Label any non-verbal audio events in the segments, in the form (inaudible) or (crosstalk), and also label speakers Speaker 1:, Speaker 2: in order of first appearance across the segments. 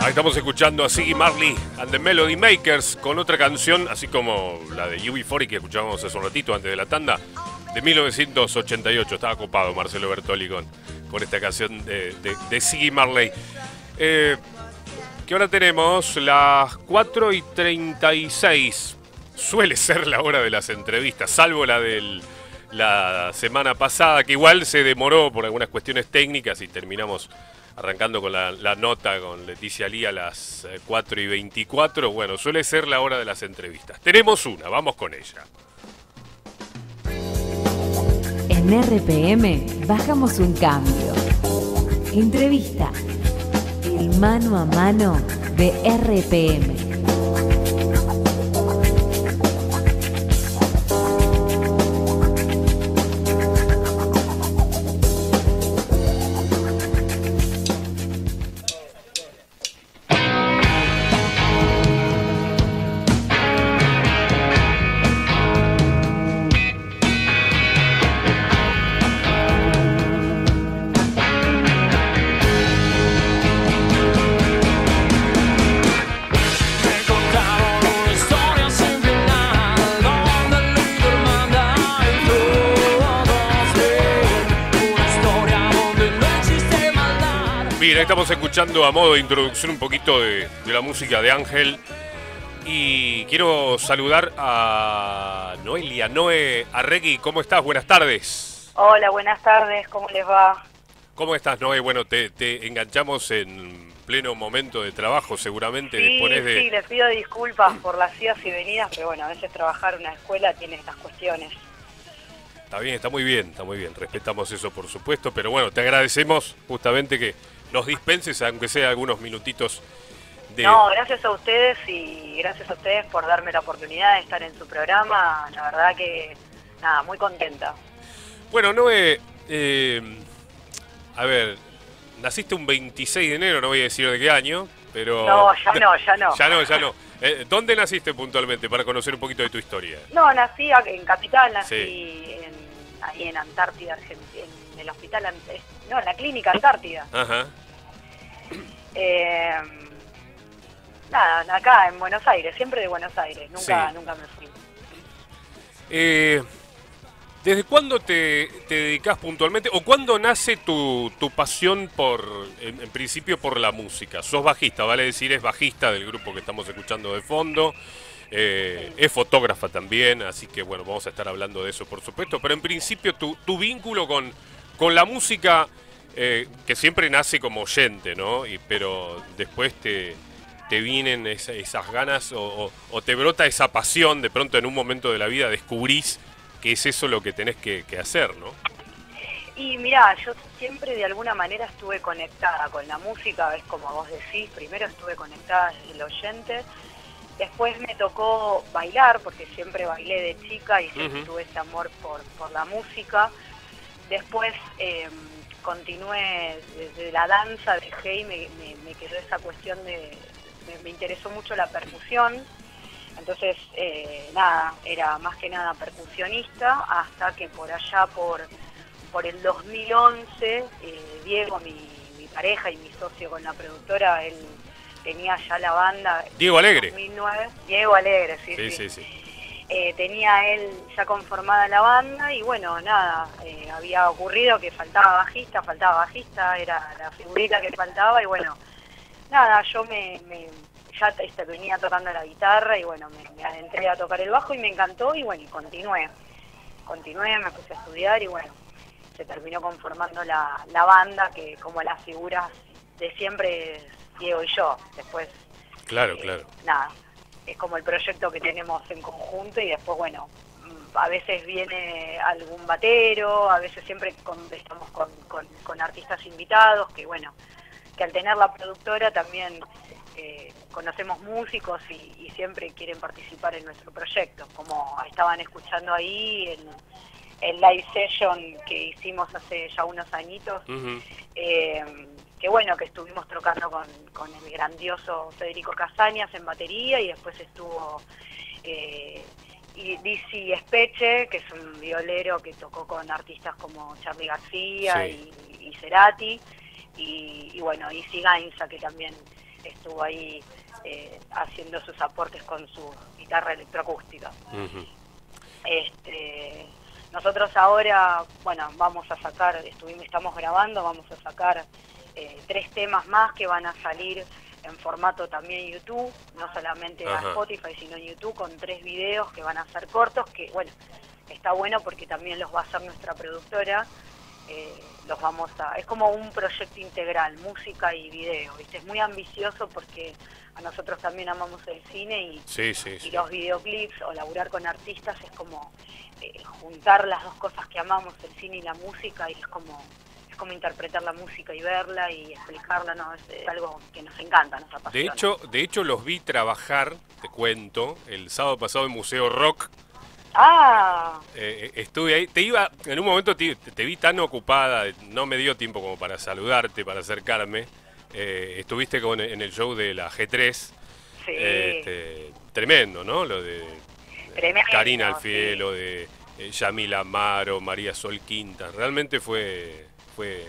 Speaker 1: Ahí estamos escuchando a Siggy Marley and the Melody Makers con otra canción, así como la de UB40 que escuchábamos hace un ratito antes de la tanda, de 1988. Estaba ocupado Marcelo Bertoli con, con esta canción de, Siggy Marley. Eh, que ahora tenemos las 4 y 36. Suele ser la hora de las entrevistas, salvo la de la semana pasada, que igual se demoró por algunas cuestiones técnicas y terminamos arrancando con la, nota con Leticia Lee a las 4 eh, y 24. Bueno, suele ser la hora de las entrevistas. Tenemos una, vamos con ella.
Speaker 2: En RPM bajamos un cambio. Entrevista. El mano a mano de RPM.
Speaker 1: Estamos escuchando a modo de introducción un poquito de, la música de Ángel. Y quiero saludar a Noelia, Noé Arregui. ¿Cómo estás? Buenas tardes.
Speaker 3: Hola, buenas tardes. ¿Cómo les va?
Speaker 1: ¿Cómo estás, Noé? Bueno, te, enganchamos en pleno momento de trabajo, seguramente.
Speaker 3: Sí, sí, les pido disculpas por las idas y venidas, pero bueno, a veces trabajar en una escuela tiene estas cuestiones.
Speaker 1: Está bien, está muy bien, está muy bien. Respetamos eso, por supuesto, pero bueno, te agradecemos justamente que nos dispenses, aunque sea algunos minutitos de...
Speaker 3: No, gracias a ustedes y gracias a ustedes por darme la oportunidad de estar en su programa. La verdad que, nada, muy contenta.
Speaker 1: Bueno, Noé, eh, a ver, naciste un 26 de enero, no voy a decir de qué año, pero...
Speaker 3: No, ya no, ya no.
Speaker 1: ya no, ya no. Eh, ¿Dónde naciste puntualmente para conocer un poquito de tu historia?
Speaker 3: No, nací en Capital, nací ahí en Antártida, Argentina, en el hospital, no, en la clínica Antártida. Ajá. Eh, nada, acá en Buenos Aires, siempre de Buenos Aires, nunca, nunca me fui.
Speaker 1: Eh, ¿Desde cuándo te, te dedicas puntualmente o cuándo nace tu, tu pasión por, en, principio, por la música? Sos bajista, vale decir, es bajista del grupo que estamos escuchando de fondo. Eh, es fotógrafa también, así que bueno, vamos a estar hablando de eso por supuesto, pero en principio tu, tu vínculo con, con la música eh, que siempre nace como oyente, ¿no? Y, pero después te, te vienen esas ganas o, te brota esa pasión, de pronto en un momento de la vida descubrís que es eso lo que tenés que, hacer, ¿no?
Speaker 3: Y mirá, yo siempre de alguna manera estuve conectada con la música, es como vos decís, primero estuve conectada desde el oyente, después me tocó bailar, porque siempre bailé de chica y siempre tuve ese amor por, por la música. Después eh, continué desde la danza, dejé y me, me, quedó esa cuestión de, me, interesó mucho la percusión, entonces eh, nada, era más que nada percusionista, hasta que por allá por, por el 2011, eh, Diego, mi, mi pareja y mi socio con la productora, él tenía ya la banda.
Speaker 1: Diego Alegre.
Speaker 3: 2009. Diego Alegre, sí. sí, sí. sí. Eh, tenía él ya conformada la banda y bueno, nada, eh, había ocurrido que faltaba bajista, faltaba bajista, era la figurita que faltaba y bueno, nada, yo me, ya este, venía tocando la guitarra y bueno, me, adentré a tocar el bajo y me encantó y bueno, y continué, continué, me puse a estudiar y bueno, se terminó conformando la, la banda que como las figuras de siempre Diego y yo, después...
Speaker 1: Claro, eh, claro.
Speaker 3: Nada, es como el proyecto que tenemos en conjunto y después, bueno, a veces viene algún batero, a veces siempre estamos con, artistas invitados, que bueno, que al tener la productora también eh, conocemos músicos y, siempre quieren participar en nuestro proyecto, como estaban escuchando ahí el, el live session que hicimos hace ya unos añitos que bueno, que estuvimos tocando con, con el grandioso Federico Casañas en batería y después estuvo eh, y Dizzy Espeche, que es un violero que tocó con artistas como Charlie García y, y, Cerati, y, bueno, Izzy Gainza, que también estuvo ahí eh, haciendo sus aportes con su guitarra electroacústica. este, nosotros ahora, bueno, vamos a sacar, estuvimos, estamos grabando, vamos a sacar eh, tres temas más que van a salir en formato también YouTube, no solamente a Spotify, sino en YouTube, con tres videos que van a ser cortos, que bueno, está bueno porque también los va a hacer nuestra productora. Eh, los vamos a es como un proyecto integral música y video ¿viste? es muy ambicioso porque a nosotros también amamos el cine y, y los videoclips o laburar con artistas es como eh, juntar las dos cosas que amamos el cine y la música y es como cómo interpretar la música y verla y explicarla, no, es, algo que nos encanta, nos apasiona.
Speaker 1: De hecho, de hecho los vi trabajar, te cuento, el sábado pasado en Museo Rock.
Speaker 3: Ah.
Speaker 1: Eh, eh, estuve ahí, te iba, en un momento te, vi tan ocupada, no me dio tiempo como para saludarte, para acercarme. Eh, estuviste con, en el show de la G3.
Speaker 3: Sí.
Speaker 1: Este, tremendo, ¿no? Lo de Karina Alfielo, de Yamila Amaro, María Sol Quinta. Realmente fue fue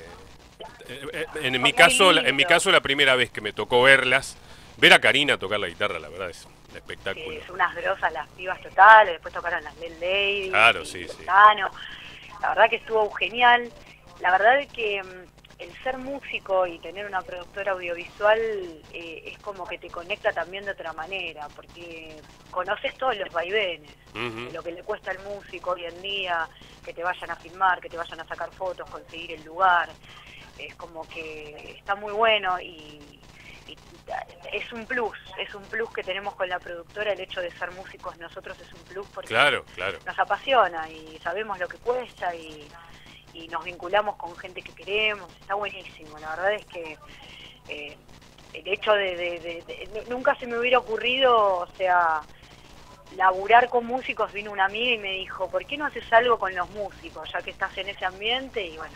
Speaker 1: eh, eh, en mi caso en mi caso la primera vez que me tocó verlas ver a Karina tocar la guitarra la verdad es un espectáculo.
Speaker 3: es unas grosas las pibas totales después tocaron las Lel Ladies
Speaker 1: claro sí sí.
Speaker 3: La verdad que estuvo genial. La verdad que mm, el ser músico y tener una productora audiovisual eh, es como que te conecta también de otra manera, porque conoces todos los vaivenes, lo que le cuesta al músico hoy en día, que te vayan a filmar, que te vayan a sacar fotos, conseguir el lugar. Es como que está muy bueno y, es un plus, es un plus que tenemos con la productora, el hecho de ser músicos nosotros es un plus porque
Speaker 1: claro, claro.
Speaker 3: nos apasiona y sabemos lo que cuesta y y nos vinculamos con gente que queremos, está buenísimo, la verdad es que eh, el hecho de, nunca se me hubiera ocurrido, o sea, laburar con músicos, vino una amiga y me dijo, ¿por qué no haces algo con los músicos, ya que estás en ese ambiente? Y bueno,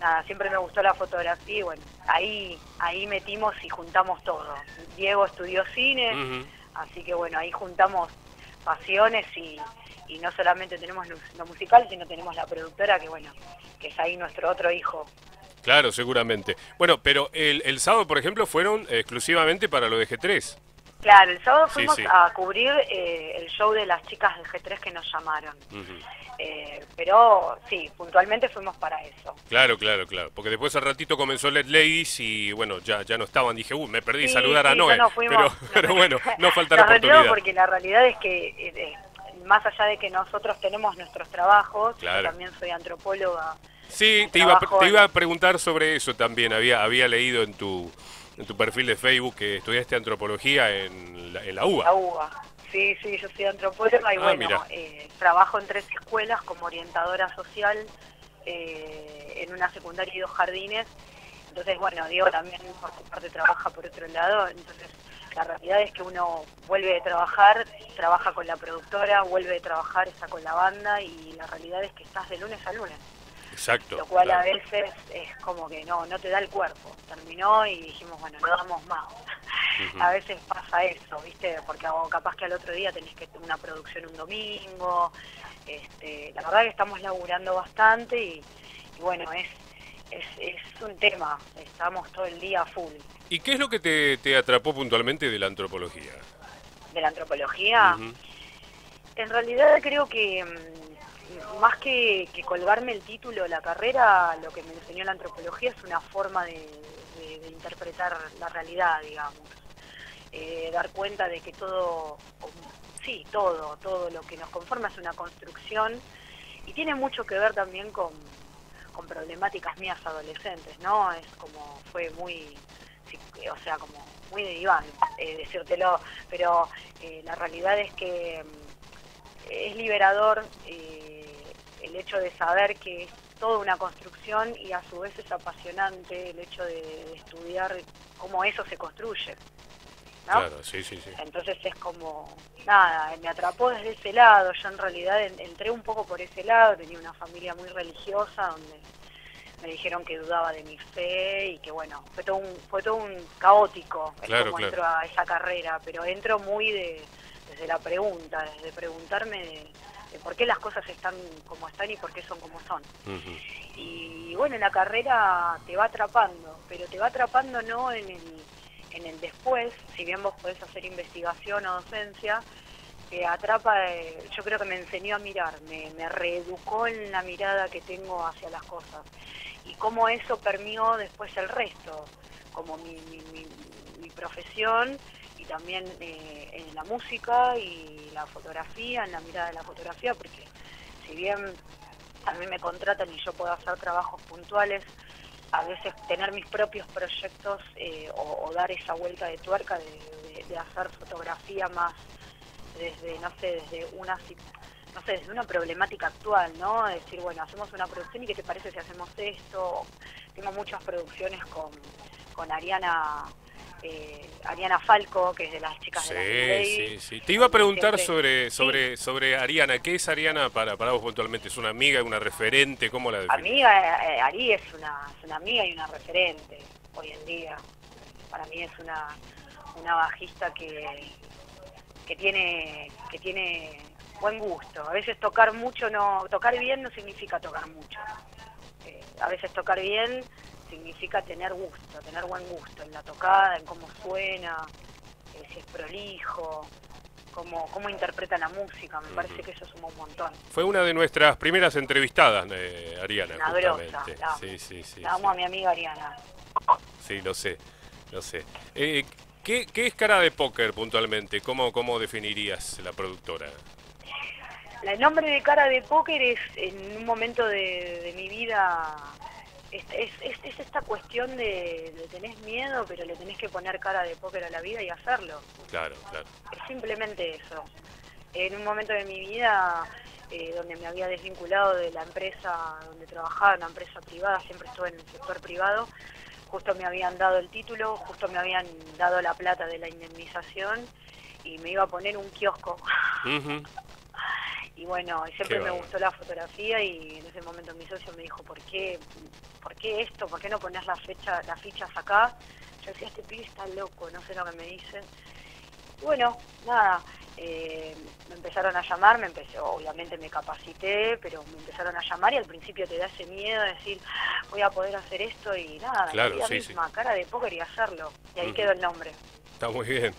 Speaker 3: nada, siempre me gustó la fotografía y bueno, ahí, ahí metimos y juntamos todo. Diego estudió cine, así que bueno, ahí juntamos pasiones y, y no solamente tenemos lo musical, sino tenemos la productora que, bueno, que es ahí nuestro otro hijo.
Speaker 1: Claro, seguramente. Bueno, pero el, el sábado, por ejemplo, fueron exclusivamente para lo de G3.
Speaker 3: Claro, el sábado fuimos a cubrir eh, el show de las chicas del G3 que nos llamaron. Eh, pero sí, puntualmente fuimos para eso.
Speaker 1: Claro, claro, claro. Porque después al ratito comenzó Let Ladies y bueno, ya ya no estaban. Dije, uh, me perdí saludar a Noé. pero, (laughs) pero bueno, no falta la oportunidad.
Speaker 3: porque la realidad es que eh, más allá de que nosotros tenemos nuestros trabajos, yo también soy antropóloga.
Speaker 1: Sí, te iba, te iba a preguntar sobre eso también. Había, había leído en tu, en tu perfil de Facebook que estudiaste antropología en la, en la UBA.
Speaker 3: La UBA. Sí, sí, yo soy antropóloga y ah, bueno, eh, trabajo en tres escuelas como orientadora social eh, en una secundaria y dos jardines. Entonces, bueno, Diego también por su parte trabaja por otro lado. Entonces, la realidad es que uno vuelve de trabajar, trabaja con la productora, vuelve de trabajar, está con la banda y la realidad es que estás de lunes a lunes.
Speaker 1: Exacto.
Speaker 3: Lo cual a veces es como que no, no te da el cuerpo. Terminó y dijimos, bueno, no damos más. (laughs) A veces pasa eso, ¿viste? Porque capaz que al otro día tenés que tener una producción un domingo. Este, la verdad que estamos laburando bastante y, bueno, es, es, es un tema. Estamos todo el día full.
Speaker 1: ¿Y qué es lo que te, atrapó puntualmente de la antropología?
Speaker 3: ¿De la antropología? En realidad creo que mm, más que, colgarme el título de la carrera, lo que me enseñó la antropología es una forma de, interpretar la realidad, digamos. Eh, dar cuenta de que todo, sí, todo, todo lo que nos conforma es una construcción y tiene mucho que ver también con, con problemáticas mías adolescentes, ¿no? Es como fue muy o sea, como muy de Iván, eh, decírtelo, pero eh, la realidad es que mm, es liberador eh, el hecho de saber que es toda una construcción y a su vez es apasionante el hecho de, estudiar cómo eso se construye.
Speaker 1: Claro, sí, sí, sí.
Speaker 3: Entonces es como, nada, me atrapó desde ese lado, yo en realidad entré un poco por ese lado, tenía una familia muy religiosa donde me dijeron que dudaba de mi fe y que bueno, fue todo un, fue todo un caótico
Speaker 1: claro,
Speaker 3: entro a esa carrera, pero entro muy de, desde la pregunta, desde preguntarme de, por qué las cosas están como están y por qué son como son. Y bueno, la carrera te va atrapando, pero te va atrapando no en el, en el después, si bien vos podés hacer investigación o docencia, te atrapa, eh, yo creo que me enseñó a mirar, me, me reeducó en la mirada que tengo hacia las cosas y cómo eso permió después el resto, como mi, mi, profesión y también eh, en la música y la fotografía, en la mirada de la fotografía, porque si bien a mí me contratan y yo puedo hacer trabajos puntuales, a veces tener mis propios proyectos eh, o, dar esa vuelta de tuerca de, hacer fotografía más desde, no sé, desde una no sé, desde una problemática actual, ¿no? Decir, bueno, hacemos una producción y qué te parece si hacemos esto. Tengo muchas producciones con, con Ariana eh, Ariana Falco, que es de las chicas
Speaker 1: sí,
Speaker 3: de la
Speaker 1: Sí, sí, Te iba a preguntar sobre sobre sobre Ariana. ¿Qué es Ariana para, para vos puntualmente? ¿Es una amiga, una referente? ¿Cómo la defines?
Speaker 3: Amiga, eh, Ari es una, es una amiga y una referente hoy en día. Para mí es una, una bajista que, que tiene que tiene buen gusto. A veces tocar mucho no tocar bien no significa tocar mucho. Eh, a veces tocar bien significa tener gusto, tener buen gusto en la tocada, en cómo suena, eh, si es prolijo, cómo, cómo interpreta la música. Me parece que eso suma un montón.
Speaker 1: Fue una de nuestras primeras entrevistadas, eh, Ariana.
Speaker 3: Una sí, sí, sí, la amo a mi amiga Ariana.
Speaker 1: Sí, lo sé, lo sé. Eh, ¿qué, ¿Qué es cara de póker puntualmente? ¿Cómo, cómo definirías la productora?
Speaker 3: El nombre de cara de póker es en un momento de, de mi vida es, es, esta cuestión de, de, tenés miedo, pero le tenés que poner cara de póker a la vida y hacerlo.
Speaker 1: Claro, claro.
Speaker 3: Es simplemente eso. En un momento de mi vida eh, donde me había desvinculado de la empresa donde trabajaba, una empresa privada, siempre estuve en el sector privado, justo me habían dado el título, justo me habían dado la plata de la indemnización y me iba a poner un kiosco. Y bueno, siempre me gustó la fotografía y en ese momento mi socio me dijo, ¿por qué, ¿por qué esto? ¿Por qué no poner la fecha, las fichas acá? Yo decía, este pibe está loco, no sé lo que me dicen. bueno, nada, eh, me empezaron a llamar, me empecé, obviamente me capacité, pero me empezaron a llamar y al principio te da ese miedo de decir, voy a poder hacer esto y nada,
Speaker 1: claro,
Speaker 3: la misma, cara de póker y hacerlo. Y ahí quedó el nombre.
Speaker 1: Está muy bien.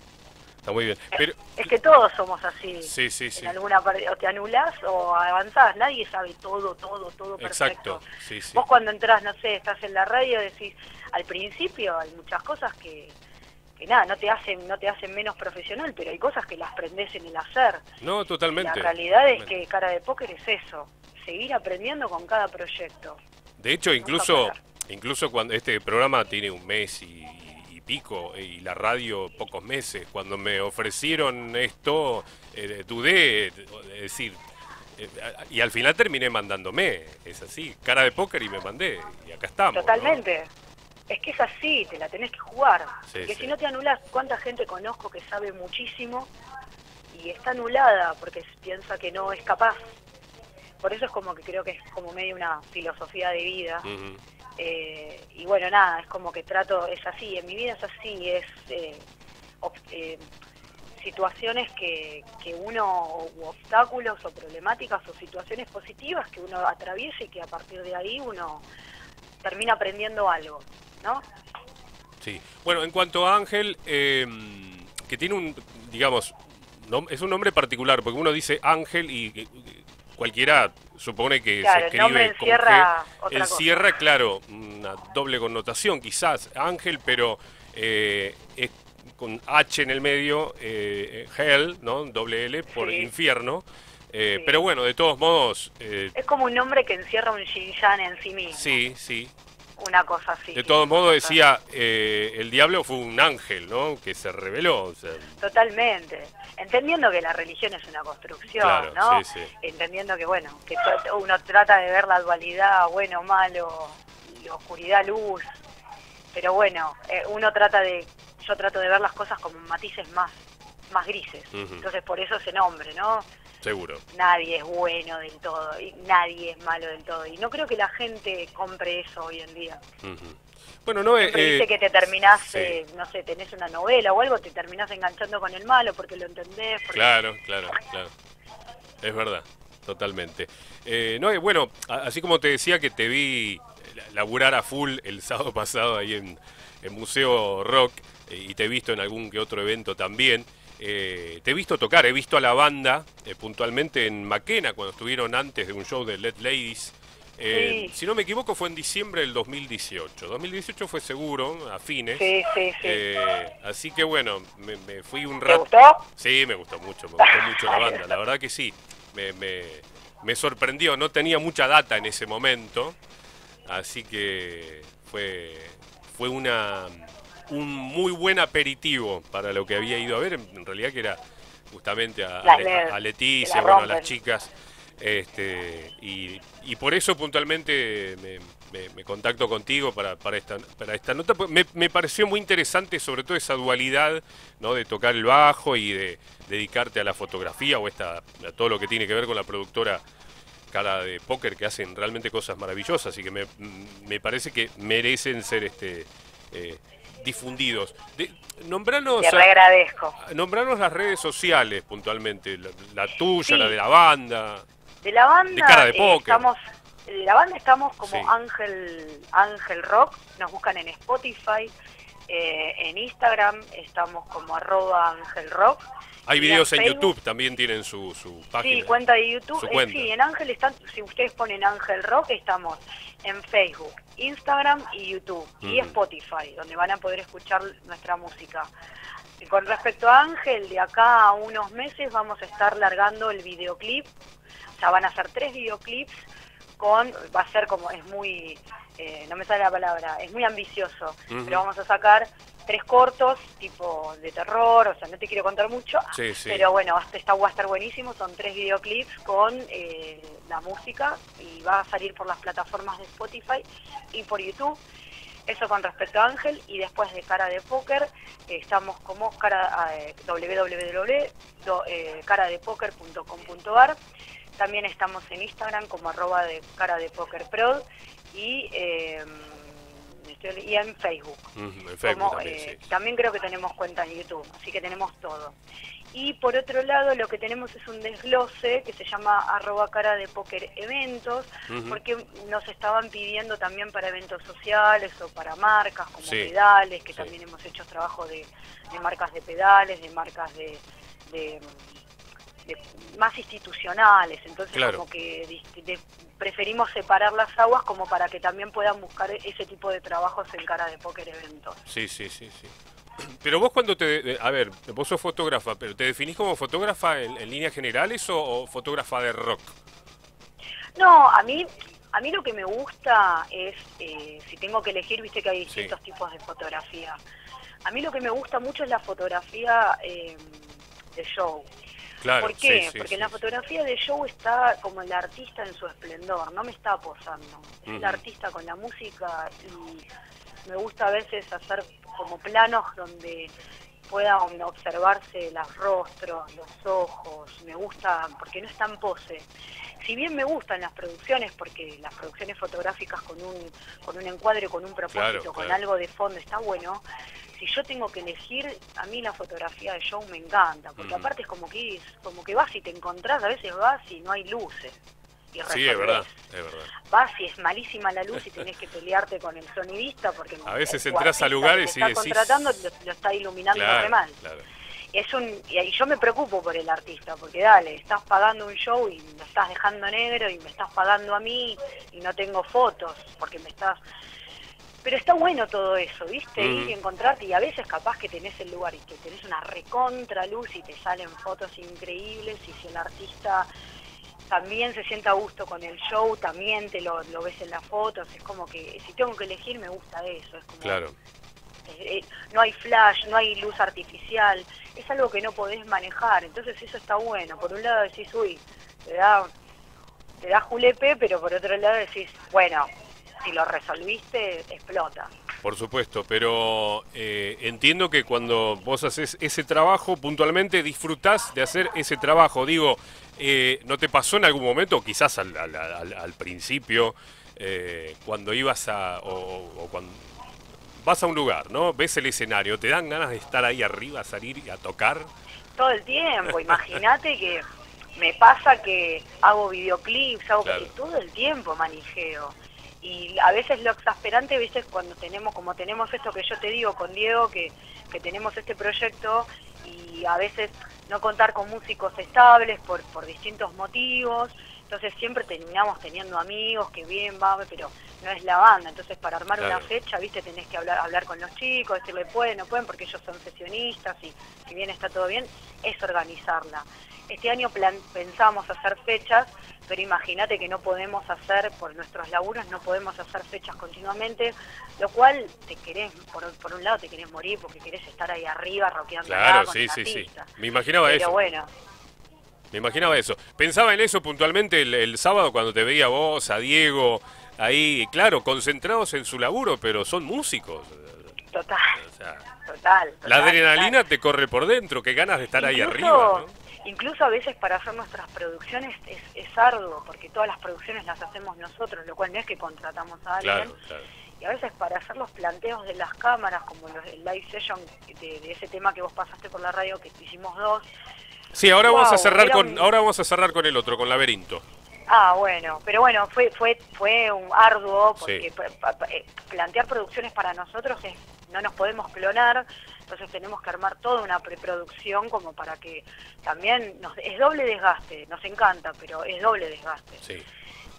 Speaker 1: Está muy bien.
Speaker 3: Pero... Es que todos somos así.
Speaker 1: Sí, sí, sí.
Speaker 3: En alguna parte, o te anulás o avanzás. Nadie sabe todo, todo, todo perfecto.
Speaker 1: Exacto. Sí, sí.
Speaker 3: Vos cuando entras, no sé, estás en la radio, decís, al principio hay muchas cosas que, que nada, no te hacen no te hacen menos profesional, pero hay cosas que las aprendes en el hacer.
Speaker 1: No, totalmente.
Speaker 3: la realidad es que cara de póker es eso, seguir aprendiendo con cada proyecto.
Speaker 1: De hecho, incluso incluso cuando este programa tiene un mes y pico y la radio pocos meses. Cuando me ofrecieron esto, eh, dudé, es decir, eh, y al final terminé mandándome, es así, cara de póker y me mandé, y acá estamos.
Speaker 3: Totalmente. Es que es así, te la tenés que jugar. porque si no te anulas, ¿cuánta gente conozco que sabe muchísimo y está anulada porque piensa que no es capaz? Por eso es como que creo que es como medio una filosofía de vida. Eh, y bueno, nada, es como que trato, es así, en mi vida es así, es eh, eh, situaciones que, que uno, o obstáculos o problemáticas o situaciones positivas que uno atraviesa y que a partir de ahí uno termina aprendiendo algo, ¿no?
Speaker 1: Sí, bueno, en cuanto a Ángel, em, que tiene un, digamos, es un nombre particular, porque uno dice Ángel y cualquiera supone que se escribe
Speaker 3: el encierra
Speaker 1: claro, una doble connotación quizás, Ángel, pero eh, es con H en el medio, eh, Hell, ¿no? Doble L, por infierno. Eh, pero bueno, de todos modos...
Speaker 3: es como un nombre que encierra un yin en sí mismo.
Speaker 1: Sí, sí.
Speaker 3: Una cosa así.
Speaker 1: De todos modos decía, el diablo fue un ángel, ¿no? Que se reveló.
Speaker 3: Totalmente entendiendo que la religión es una construcción, ¿no? Entendiendo que, bueno, que uno trata de ver la dualidad, bueno, malo, oscuridad, luz, pero bueno, eh, uno trata de, yo trato de ver las cosas como matices más, más grises, entonces por eso ese nombre, ¿no?
Speaker 1: Seguro.
Speaker 3: Nadie es bueno del todo y nadie es malo del todo. Y no creo que la gente compre eso hoy en día.
Speaker 1: Bueno, no
Speaker 3: es. Eh, dice que te terminás, eh, no sé, tenés una novela o algo, te terminás enganchando con el malo porque lo entendés.
Speaker 1: Claro, claro, claro. Es verdad, totalmente. Eh, no, bueno, así como te decía que te vi laburar a full el (laughs) sábado pasado ahí en, en Museo Rock y te he visto en algún que otro evento también. Te he visto tocar, he visto a la banda puntualmente en Maquena cuando estuvieron antes de un show de Let Ladies eh, si no me equivoco, fue en diciembre del 2018. 2018 fue seguro, a fines.
Speaker 3: Sí, sí, sí.
Speaker 1: Eh, así que bueno, me, fui un rato.
Speaker 3: ¿Te gustó?
Speaker 1: Sí, me gustó mucho, me gustó mucho la banda. La verdad que sí, me, me, sorprendió. No tenía mucha data en ese momento, así que fue, fue una, un muy buen aperitivo para lo que había ido a ver. En realidad que era justamente a, a Leticia, bueno, a las chicas. Este, y, por eso puntualmente me, contacto contigo para, para, esta, para esta nota. Me, me, pareció muy interesante sobre todo esa dualidad ¿no? de tocar el bajo y de dedicarte a la fotografía o esta, a todo lo que tiene que ver con la productora cara de póker que hacen realmente cosas maravillosas y que me, me parece que merecen ser este eh, difundidos. De, nombranos,
Speaker 3: Te agradezco.
Speaker 1: Nombranos las redes sociales puntualmente, la, tuya, la de la banda.
Speaker 3: De la banda eh, estamos de la banda estamos como Ángel Ángel Rock, nos buscan en Spotify, eh, en Instagram estamos como arroba Ángel Rock.
Speaker 1: Hay videos en, YouTube, también tienen su, su página.
Speaker 3: Sí, cuenta de YouTube. Eh, sí, en Ángel están, si ustedes ponen Ángel Rock, estamos en Facebook, Instagram y YouTube. Y Spotify, donde van a poder escuchar nuestra música. Y con respecto a Ángel, de acá a unos meses vamos a estar largando el videoclip o sea, van a ser tres videoclips con, va a ser como, es muy, eh, no me sale la palabra, es muy ambicioso, pero vamos a sacar tres cortos, tipo de terror, o sea, no te quiero contar mucho, pero bueno, esta va a estar buenísimo, son tres videoclips con eh, la música y va a salir por las plataformas de Spotify y por YouTube. Eso con respecto a Ángel y después de Cara de Póker, estamos como cara, eh, www.caradepoker.com.ar también estamos en Instagram como arroba de cara de poker prod y, eh, y en Facebook.
Speaker 1: también,
Speaker 3: eh, también creo que tenemos cuenta en YouTube, así que tenemos todo. Y por otro lado lo que tenemos es un desglose que se llama arroba cara de póker eventos, porque nos estaban pidiendo también para eventos sociales o para marcas como pedales, que también hemos hecho trabajo de, marcas de pedales, de marcas de más institucionales, entonces como que preferimos separar las aguas como para que también puedan buscar ese tipo de trabajos en cara de póker eventos.
Speaker 1: Sí, sí, sí, sí. (clears throat) Pero vos cuando te... A ver, vos sos fotógrafa, pero ¿te definís como fotógrafa en, líneas generales o, fotógrafa de rock?
Speaker 3: No, a mí a mí lo que me gusta es, eh, si tengo que elegir, viste que hay distintos tipos de fotografía. A mí lo que me gusta mucho es la fotografía eh, de show. ¿Por qué? Porque en la fotografía de show está como el artista en su esplendor, no me está posando. Es el artista con la música y me gusta a veces hacer como planos donde puedan observarse los rostros, los ojos, me gusta porque no está en pose. Si bien me gustan las producciones, porque las producciones fotográficas con un, con un encuadre, con un propósito, con algo de fondo está bueno, si yo tengo que elegir, a mí la fotografía de show me encanta, porque aparte es como que como que vas y te encontrás, a veces vas y no hay luces. Y
Speaker 1: sí, es verdad, es verdad.
Speaker 3: Vas y es malísima la luz y tenés que (laughs) pelearte con el sonidista porque
Speaker 1: a veces entras a lugares y
Speaker 3: está contratando lo, está iluminando re mal. Es un, y yo me preocupo por el artista, porque dale, estás pagando un show y me estás dejando negro y me estás pagando a mí y no tengo fotos, porque me estás pero está bueno todo eso, ¿viste? Ir y encontrarte y a veces capaz que tenés el lugar y que tenés una recontra luz y te salen fotos increíbles y si el artista también se sienta a gusto con el show, también te lo, ves en las fotos, es como que si tengo que elegir me gusta eso, es como...
Speaker 1: Claro.
Speaker 3: Eh, no hay flash, no hay luz artificial, es algo que no podés manejar, entonces eso está bueno. Por un lado decís, uy, te da, te da julepe, pero por otro lado decís, bueno, si lo resolviste, explota.
Speaker 1: Por supuesto, pero eh, entiendo que cuando vos haces ese trabajo, puntualmente disfrutás de hacer ese trabajo. Digo, Eh, ¿No te pasó en algún momento, quizás al, al- al- al principio, eh, cuando ibas a. O, o cuando. Vas a un lugar, ¿no? Ves el escenario, ¿te dan ganas de estar ahí arriba, salir y a tocar?
Speaker 3: todo el tiempo. Imagínate que me pasa que hago videoclips, hago
Speaker 1: Claro.
Speaker 3: todo el tiempo manijeo. Y a veces lo exasperante, viste, cuando tenemos, como tenemos esto que yo te digo con Diego, que, que tenemos este proyecto y a veces no contar con músicos estables por, por distintos motivos. Entonces siempre terminamos teniendo amigos que bien, va, pero no es la banda. Entonces para armar
Speaker 1: Claro.
Speaker 3: una fecha, viste, tenés que hablar, hablar con los chicos, decirle pueden, no pueden, porque ellos son sesionistas y si bien está todo bien, es organizarla. Este año plan- pensamos hacer fechas, pero imagínate que no podemos hacer, por nuestros laburos, no podemos hacer fechas continuamente, lo cual te querés, por, por un lado te querés morir porque querés estar ahí arriba rockeando
Speaker 1: Claro,
Speaker 3: con
Speaker 1: sí, sí, sí. Me imaginaba
Speaker 3: Pero
Speaker 1: eso.
Speaker 3: bueno,
Speaker 1: Me imaginaba eso. Pensaba en eso puntualmente el, el sábado cuando te veía a vos, a Diego, ahí, claro, concentrados en su laburo, pero son músicos.
Speaker 3: total,
Speaker 1: O sea,
Speaker 3: total.
Speaker 1: la adrenalina
Speaker 3: total.
Speaker 1: te corre por dentro, qué ganas de estar ahí arriba, ¿no?
Speaker 3: Incluso a veces para hacer nuestras producciones es, es arduo, porque todas las producciones las hacemos nosotros, lo cual no es que contratamos a alguien.
Speaker 1: Claro, claro.
Speaker 3: Y a veces para hacer los planteos de las cámaras, como los, el live session de, de ese tema que vos pasaste por la radio, que hicimos dos.
Speaker 1: Sí, ahora vamos a cerrar con,
Speaker 3: un-
Speaker 1: ahora vamos a cerrar con el otro, con Laberinto.
Speaker 3: Ah, bueno, pero bueno, fue fue fue un arduo, porque
Speaker 1: Sí.
Speaker 3: eh, plantear producciones para nosotros es no nos podemos clonar, entonces tenemos que armar toda una preproducción como para que también nos, es doble desgaste, nos encanta, pero es doble desgaste.
Speaker 1: Sí.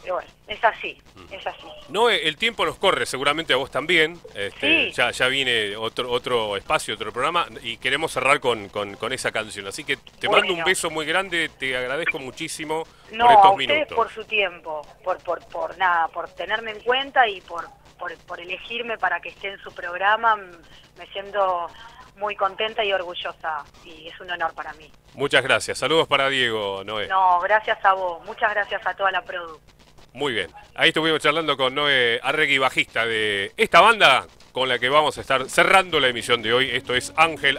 Speaker 3: Pero bueno, es así, es así.
Speaker 1: No, eh, el tiempo nos corre, seguramente a vos también. Este,
Speaker 3: Sí.
Speaker 1: ya, ya viene otro, otro espacio, otro programa, y queremos cerrar con, con, con esa canción. Así que te mando un beso muy grande, te agradezco muchísimo
Speaker 3: No,
Speaker 1: por
Speaker 3: a
Speaker 1: estos
Speaker 3: ustedes
Speaker 1: minutos.
Speaker 3: por su tiempo, por, por, por nada, por tenerme en cuenta y por, por, por elegirme para que esté en su programa. Me siento muy contenta y orgullosa y es un honor para mí.
Speaker 1: Muchas gracias. Saludos para Diego, Noé.
Speaker 3: No, gracias a vos, muchas gracias a toda la produ.
Speaker 1: Muy bien. Ahí estuvimos charlando con Noé Arregui, bajista de esta banda con la que vamos a estar cerrando la emisión de hoy. Esto es Ángel.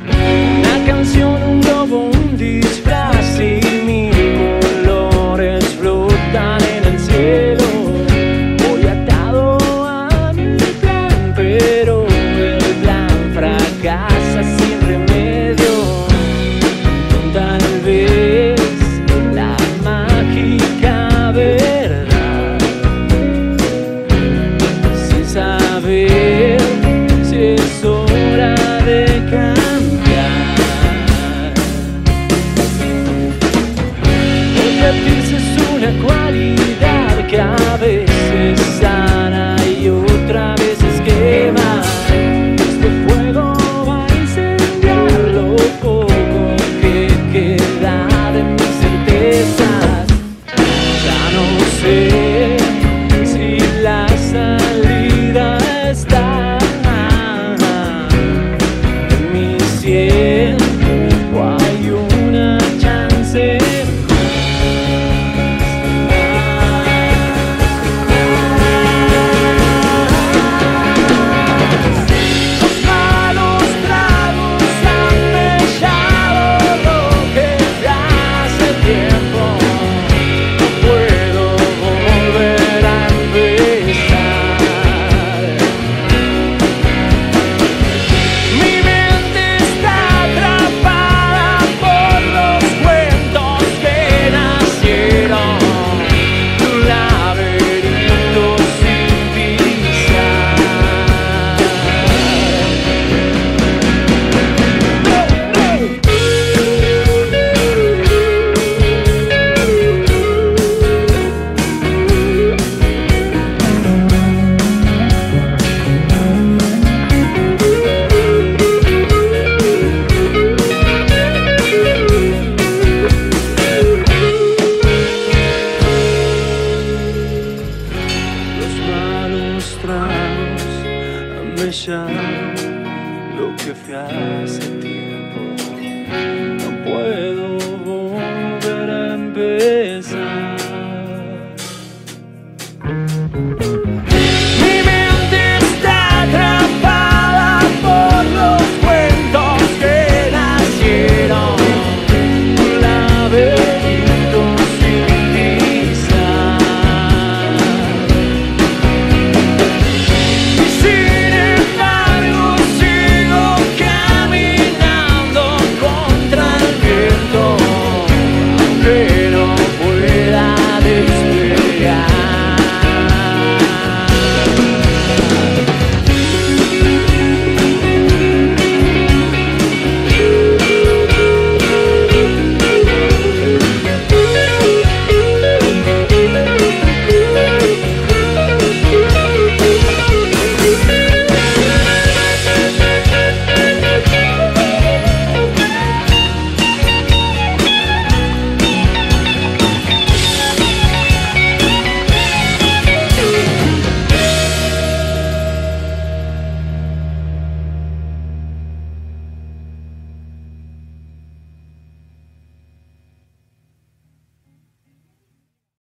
Speaker 4: Una canción, un globo,